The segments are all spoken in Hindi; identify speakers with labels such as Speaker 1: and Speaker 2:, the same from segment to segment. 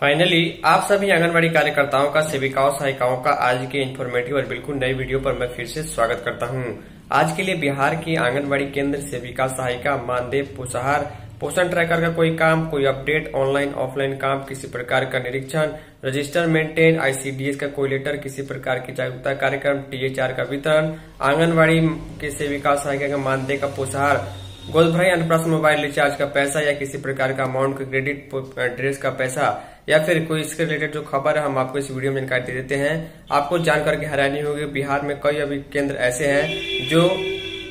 Speaker 1: फाइनली आप सभी आंगनबाड़ी कार्यकर्ताओं का, सेविकाओं, सहायिकाओं का आज के इन्फॉर्मेटिव और बिल्कुल नई वीडियो पर मैं फिर से स्वागत करता हूँ। आज के लिए बिहार की आंगनबाड़ी केंद्र, सेविका, सहायिका मानदेव पोषाहार, पोषण ट्रैकर का कोई काम, कोई अपडेट ऑनलाइन ऑफलाइन काम, किसी प्रकार का निरीक्षण रजिस्टर मेंटेन आईसीडीएस का कोई लेटर किसी प्रकार की जागरूकता कार्यक्रम टीएचआर का वितरण, आंगनबाड़ी के सेविका, सहायिका का मानदेय का पोषाहार गोद भराई अन्नप्राशन मोबाइल रिचार्ज का पैसा या किसी प्रकार का अमाउंट का क्रेडिट ड्रेस का पैसा या फिर कोई इसके रिलेटेड जो खबर है, हम आपको इस वीडियो में जानकारी दे देते हैं। आपको जानकर के हैरानी होगी, बिहार में कई अभी केंद्र ऐसे हैं जो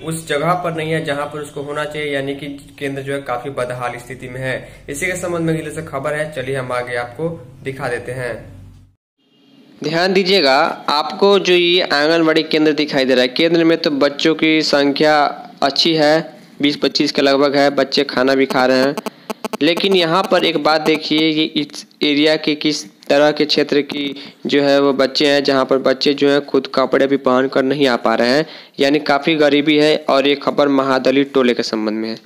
Speaker 1: उस जगह पर नहीं है जहाँ पर उसको होना चाहिए, यानी कि केंद्र जो है काफ़ी बदहाल स्थिति में है। इसी के संबंध में से खबर है, चलिए हम आगे आपको दिखा देते हैं।
Speaker 2: ध्यान दीजिएगा, आपको जो ये आंगनबाड़ी केंद्र दिखाई दे रहा है, केंद्र में तो बच्चों की संख्या अच्छी है, बीस पच्चीस के लगभग है, बच्चे खाना भी खा रहे हैं। लेकिन यहाँ पर एक बात देखिए कि इस एरिया के किस तरह के क्षेत्र की जो है वो बच्चे हैं, जहाँ पर बच्चे जो हैं खुद कपड़े भी पहन कर नहीं आ पा रहे हैं। यानी काफ़ी गरीबी है और ये खबर महादली टोले के संबंध में है।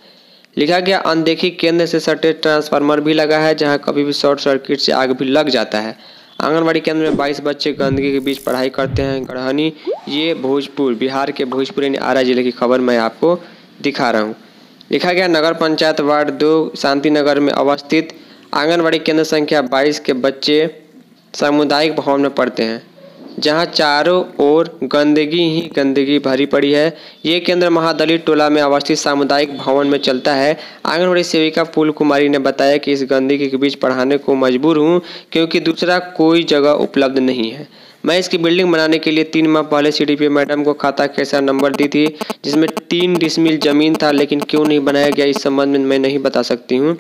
Speaker 2: लिखा गया, अनदेखी केंद्र से सटे ट्रांसफार्मर भी लगा है, जहाँ कभी भी शॉर्ट सर्किट से आग भी लग जाता है। आंगनबाड़ी केंद्र में 22 बच्चे गंदगी के बीच पढ़ाई करते हैं। गढ़हनी, ये भोजपुर, बिहार के भोजपुर यानी आरा ज़िले की खबर मैं आपको दिखा रहा हूँ। लिखा गया, नगर पंचायत वार्ड दो शांति नगर में अवस्थित, आंगनबाड़ी केंद्र संख्या 22 के बच्चे सामुदायिक भवन में पढ़ते हैं। जहाँ चारों ओर गंदगी ही गंदगी भरी पड़ी है। ये केंद्र महादलित टोला में अवस्थित सामुदायिक भवन में चलता है। आंगनबाड़ी सेविका फूल कुमारी ने बताया कि इस गंदगी के बीच पढ़ाने को मजबूर हूँ, क्योंकि दूसरा कोई जगह उपलब्ध नहीं है। मैं इसकी बिल्डिंग बनाने के लिए तीन माह पहले सी मैडम को खाता कैसा नंबर दी थी, जिसमें तीन डिसमिल ज़मीन था, लेकिन क्यों नहीं बनाया गया इस संबंध में मैं नहीं बता सकती हूँ।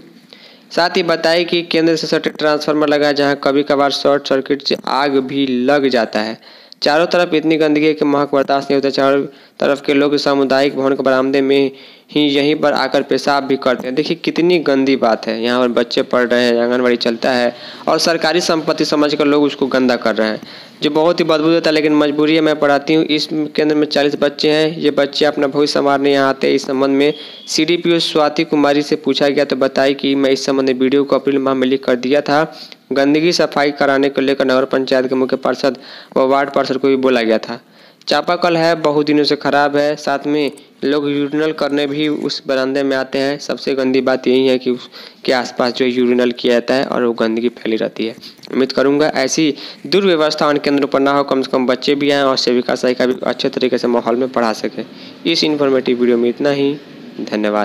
Speaker 2: साथ ही बताई कि केंद्र से सटे ट्रांसफार्मर लगा है जहाँ कभी कभार शॉर्ट सर्किट से आग भी लग जाता है। चारों तरफ़ इतनी गंदगी के महक बर्दाश्त नहीं होता। चारों तरफ़ के लोग सामुदायिक भवन के बरामदे में ही यहीं पर आकर पेशाब भी करते हैं। देखिए, कितनी गंदी बात है। यहाँ पर बच्चे पढ़ रहे हैं, आंगनबाड़ी चलता है और सरकारी संपत्ति समझ कर लोग उसको गंदा कर रहे हैं। जो बहुत ही बदबू देता है लेकिन मजबूरी है मैं पढ़ाती हूँ, इस केंद्र में चालीस बच्चे हैं। ये बच्चे अपना भविष्य संवारने यहाँ आते हैं। इस संबंध में C D P O Swati Kumari से पूछा गया तो बताई कि मैं इस संबंध में वीडियो को अप्रैल माह में लिख कर दिया था। गंदगी सफ़ाई कराने को लेकर नगर पंचायत के मुख्य पार्षद व वार्ड पार्षद को भी बोला गया था। चापाकल है बहुत दिनों से ख़राब है। साथ में लोग यूरिनल करने भी उस बरामदे में आते हैं। सबसे गंदी बात यही है कि उसके आसपास जो यूरिनल किया जाता है और वो गंदगी फैली रहती है। उम्मीद करूँगा ऐसी दुर्व्यवस्था उन केंद्रों पर ना हो, कम से कम बच्चे भी आएँ और सेविका सहायिका भी अच्छे तरीके से माहौल में पढ़ा सकें। इस इन्फॉर्मेटिव वीडियो में इतना ही। धन्यवाद।